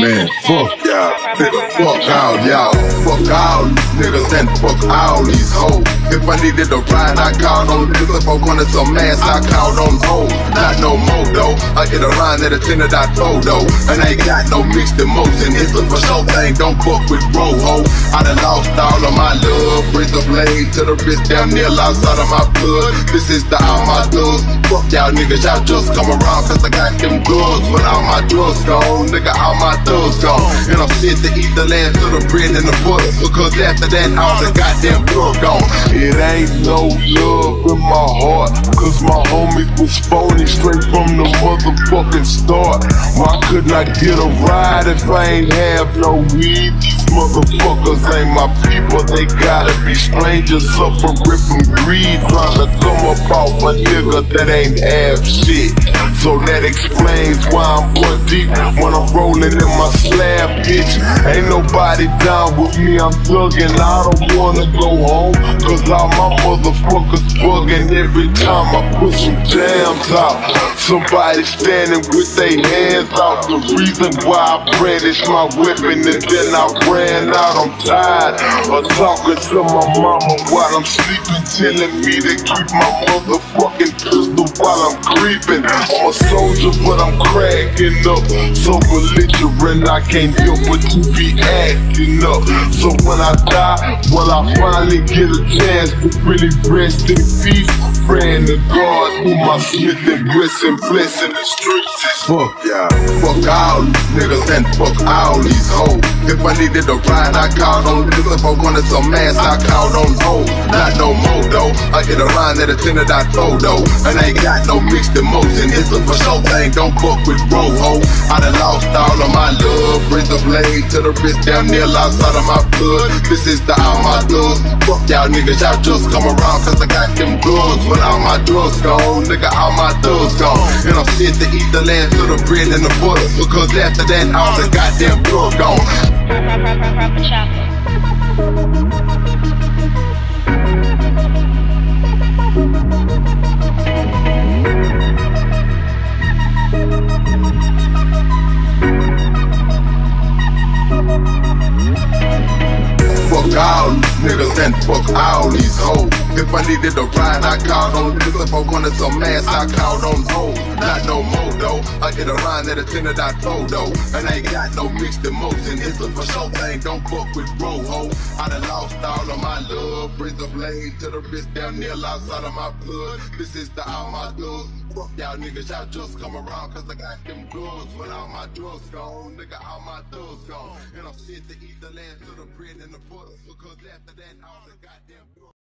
Man, fuck y'all, nigga, fuck all y'all. Fuck all these niggas and fuck all these hoes. If I needed a ride, I called on niggas. If I wanted some ass, I called on hoes. Not no though. I get around at a tenor dot photo. And I ain't got no mixed emotion. It's a for sure thing. Don't fuck with bro ho. I done lost all of my love. Razor blade to the wrist, damn near lost out of my blood. This is the all my thugs. Fuck y'all niggas, y'all just come around cause I got them drugs. But all my drugs gone, nigga, all my thugs gone. And I'm fit to eat the last of the bread and the butter. Because after that, all the goddamn drug gone. It ain't no love in my heart, cause my homies was phony straight from the motherfucking start. Why couldn't I get a ride if I ain't have no weed? Motherfuckers ain't my people, they gotta be strangers suffering from greed, trying to come up off a nigga that ain't half shit. So that explains why I'm one deep when I'm rolling in my slab, bitch. Ain't nobody down with me, I'm thugging. I don't wanna go home, cause all my motherfuckers bugging every time I put some jams out. Somebody standing with their hands out. The reason why I brandish my weapon and then I ran out. I'm tired of talking to my mama while I'm sleeping, telling me to keep my motherfucking pistol while I'm creeping. I'm a soldier, but I'm cracking up. So belligerent, I can't help but to be acting up. So when I die, well, I finally get a chance to really rest in peace. Praying to God, who my smith and blessing, blessing the streets. is Fuck y'all. Fuck all these niggas and fuck all these hoes. If I needed a ride, I called on niggas. If I wanted some ass, I called on hoes. Not no more though. I get around at a tenor dot photo. And I ain't got no mixed emotion. It's a for sure thing. Don't fuck with bro ho. I done lost all of my. Razor blade to the wrist, damn near lost out of my blood. This is the all my thugs. Fuck y'all niggas, y'all just come around cause I got them drugs. But all my drugs gone, nigga, all my thugs gone. And I'm fit to eat the last the bread and the butter. Because after that, all the goddamn drug gone. rock, rock, rock, the niggas and fuck all these hoes. If I needed a ride, I called on niggas. If I wanted some ass, I called on hoes. Not no more though. I get around at a tenor dot photo. And I ain't got no mixed emotion. It's a for sure thing. Don't fuck with bro ho. I done lost all of my love. Razor blade to the wrist, down near lost out of my blood. This is the all my thugs. Fuck y'all niggas, y'all just come around cause I got them drugs. When all my drugs gone, nigga, all my thugs gone. And I'm fit to eat the last of the bread and the butter. Because after that, all the goddamn.